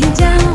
down.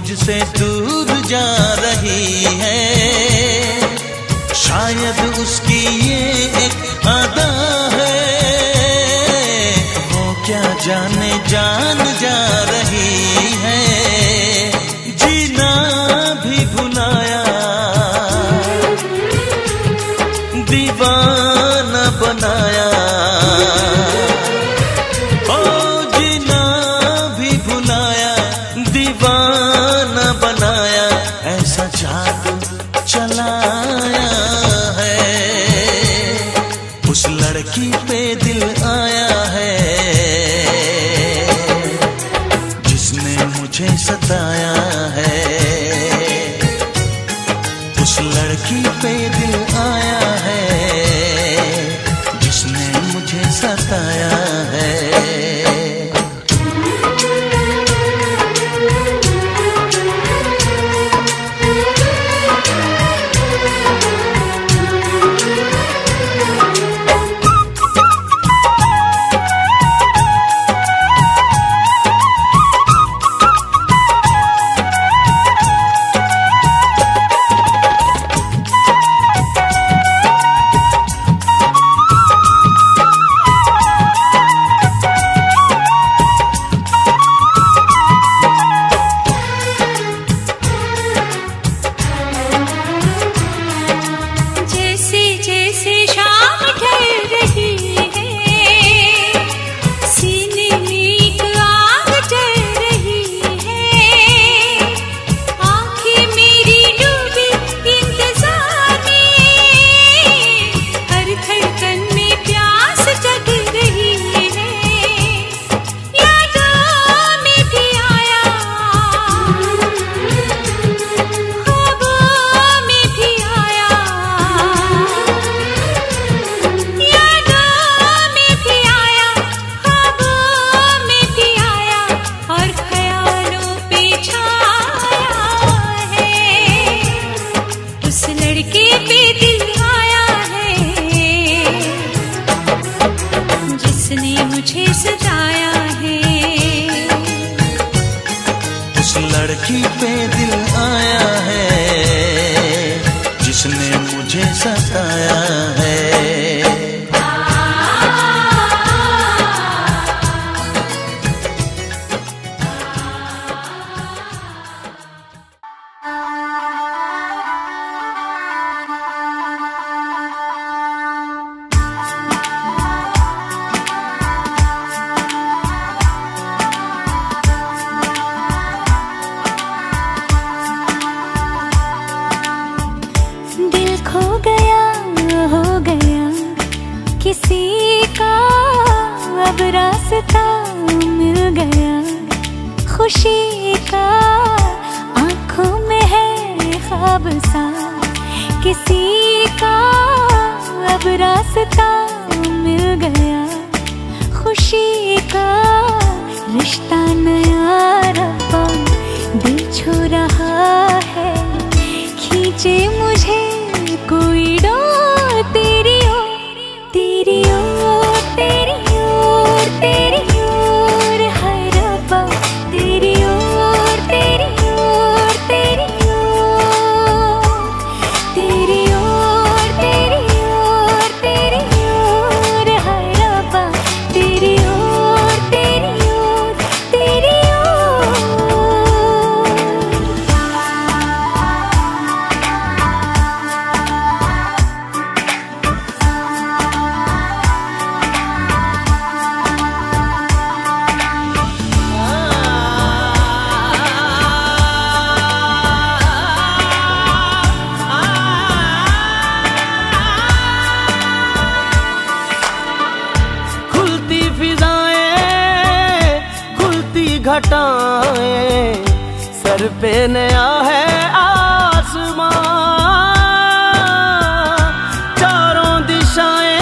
मुझसे दूर जा रही है। शायद उसकी ये एक आदा है। वो क्या जाने जाने तुझे सताया है। उस लड़की पे दिल सताया। está. घटाए। सर पे नया है आसमां चारों दिशाएँ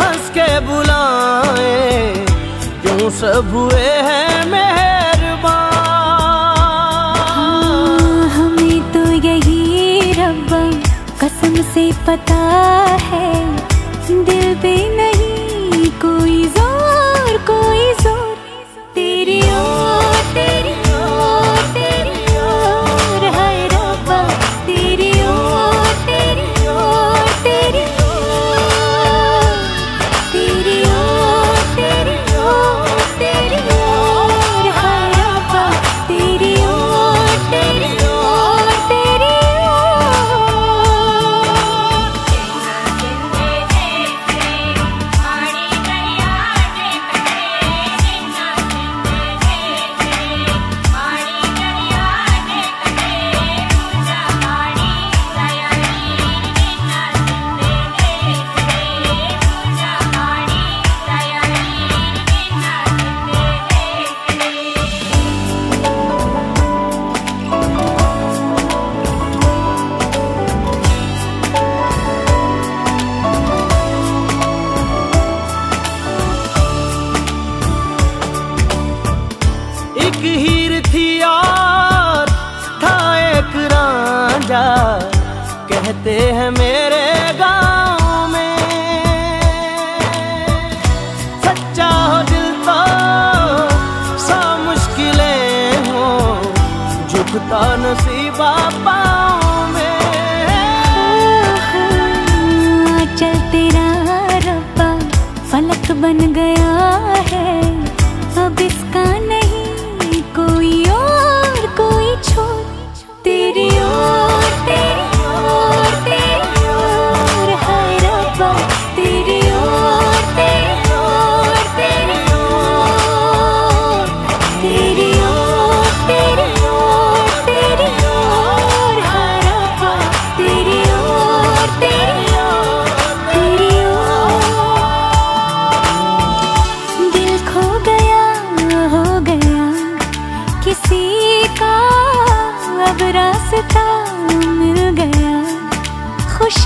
हंस के बुलाए। क्यों सब हुए हैं मेहरबान। हाँ, हमें तो यही रब कसम से पता है।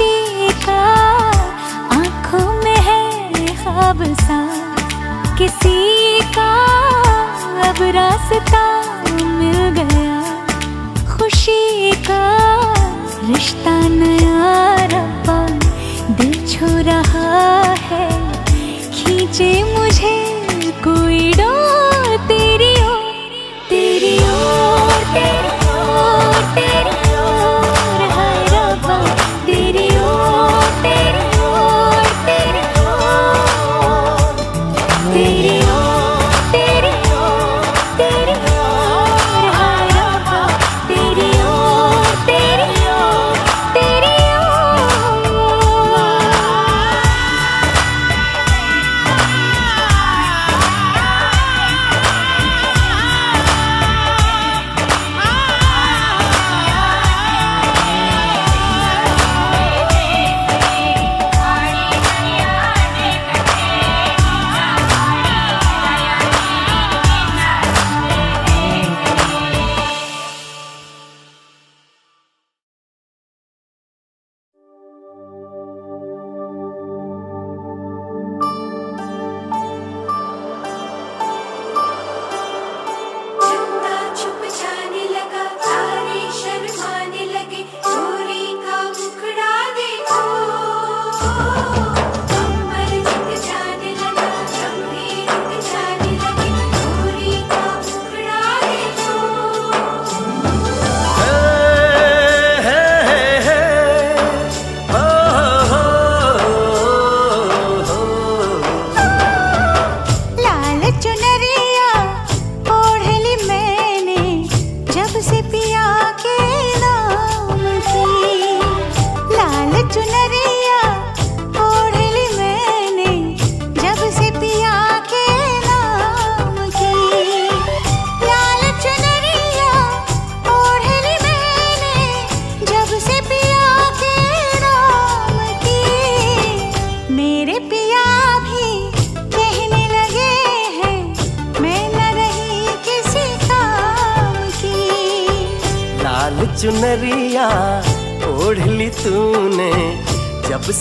खुशी का आँखों में है खब सा किसी का अब रास्ता मिल गया। खुशी का रिश्ता नया रब्बा दिल छू रहा है, खींचे मुझे कोई डो तेरी हो तेरी हो तेरी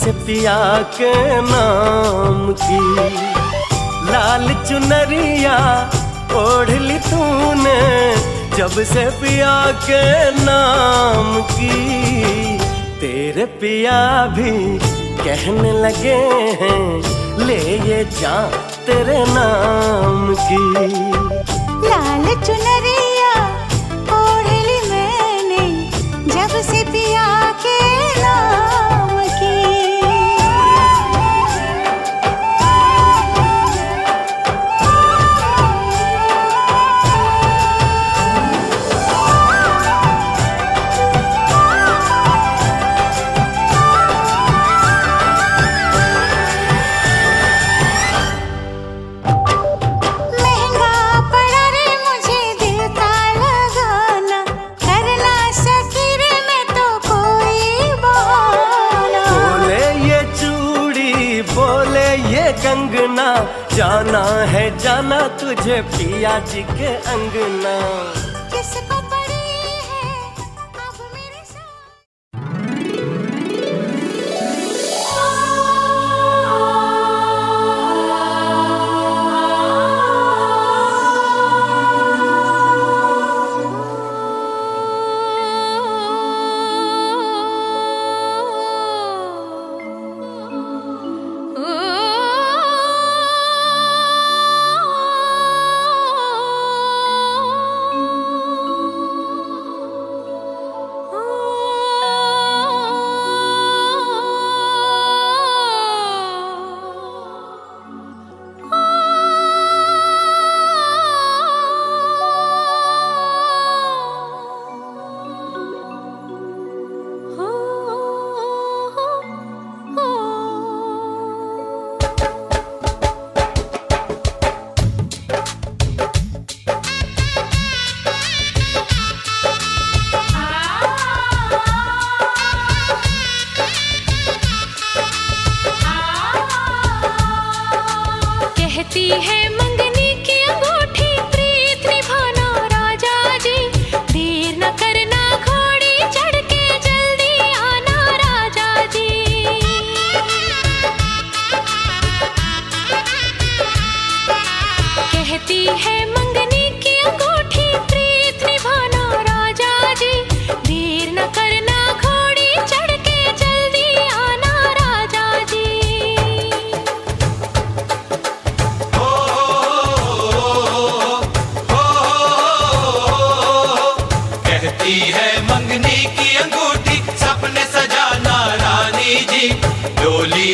इस पिया के नाम की। लाल चुनरिया ओढ़ ली तूने, जब से पिया के नाम की। तेरे पिया भी कहने लगे हैं, ले ये जा तेरे नाम की। लाल चुनरिया जाना तुझे पिया जी के अंगना।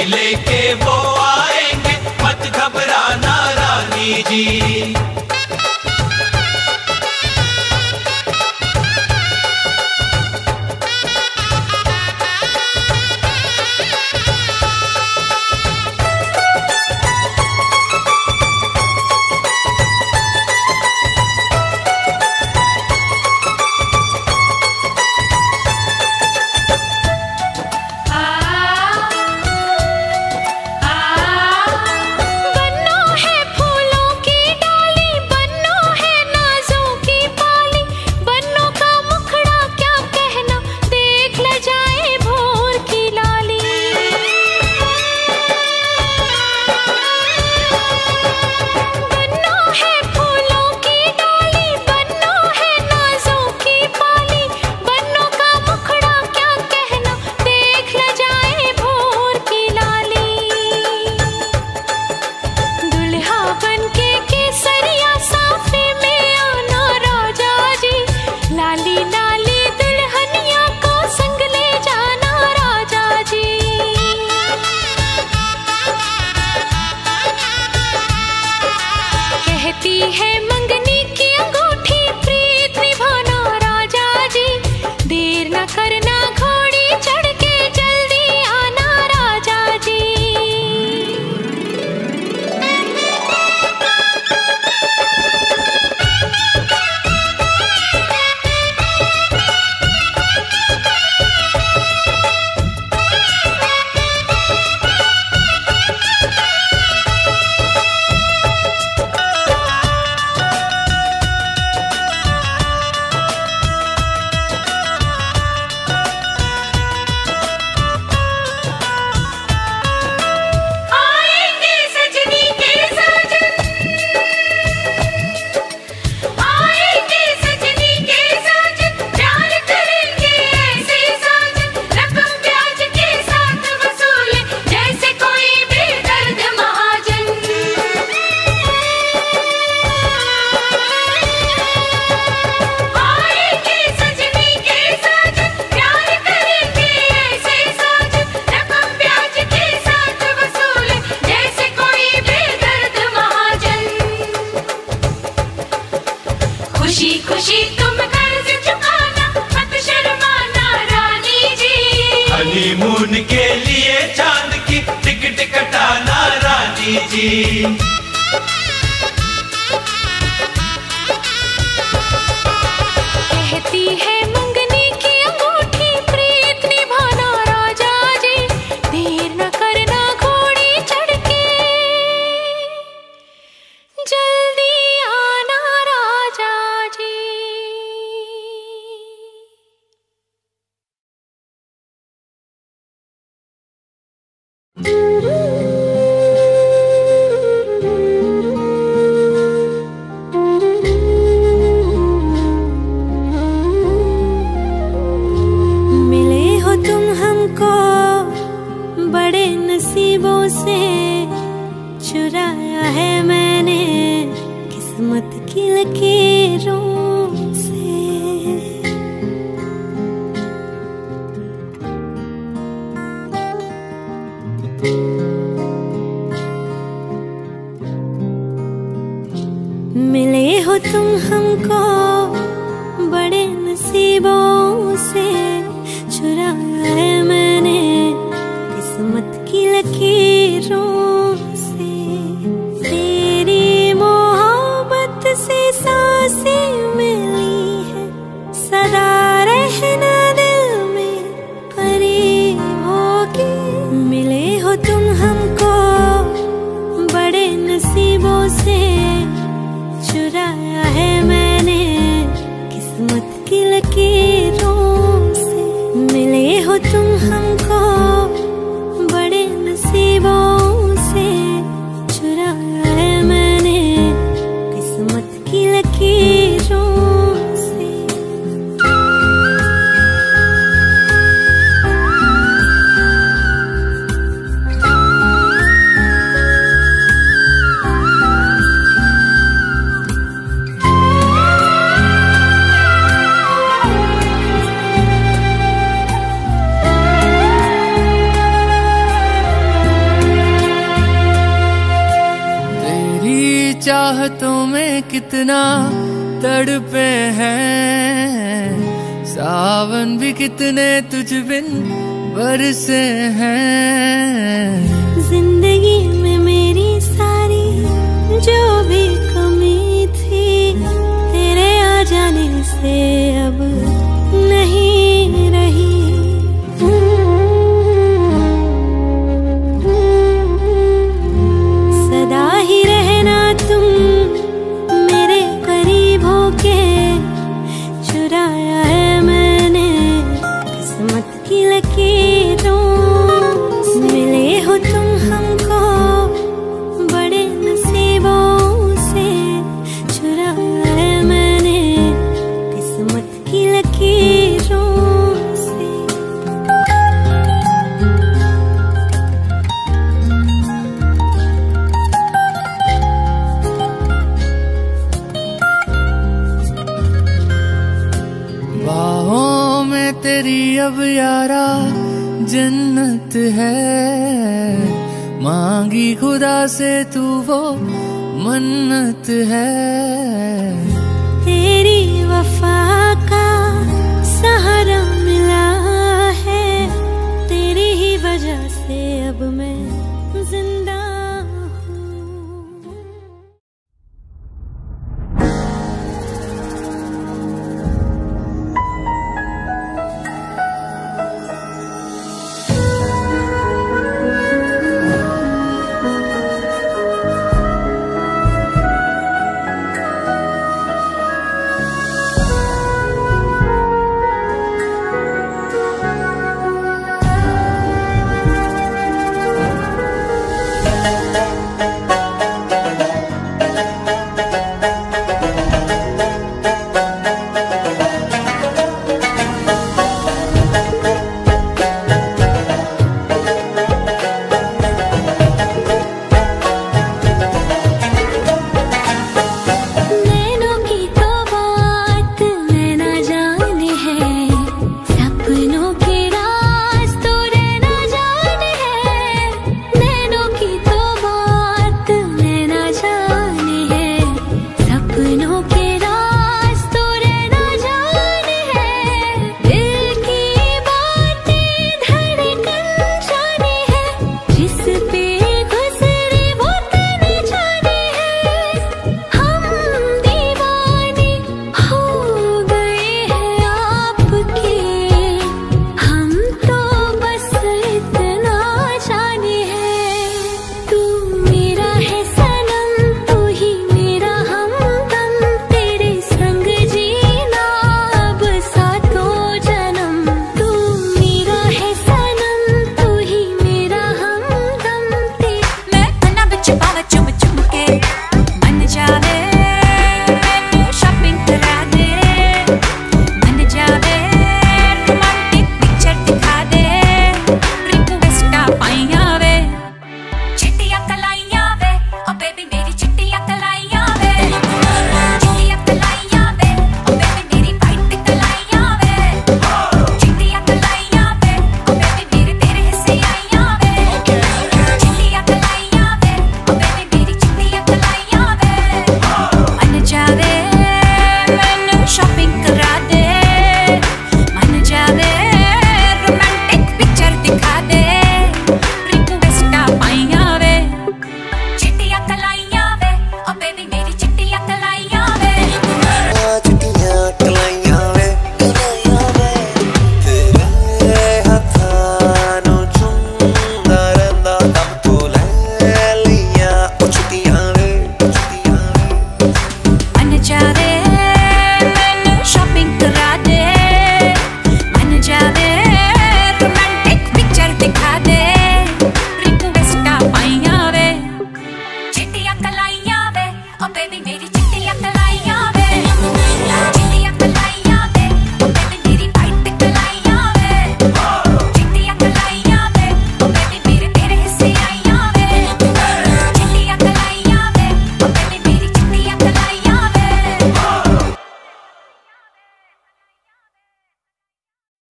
लेके वो me. किस्मत की प्यार से है। ज़िंदगी में मेरी सारी जो भी कमी थी, तेरे आ जाने से अब मन्नत है। तेरी वफा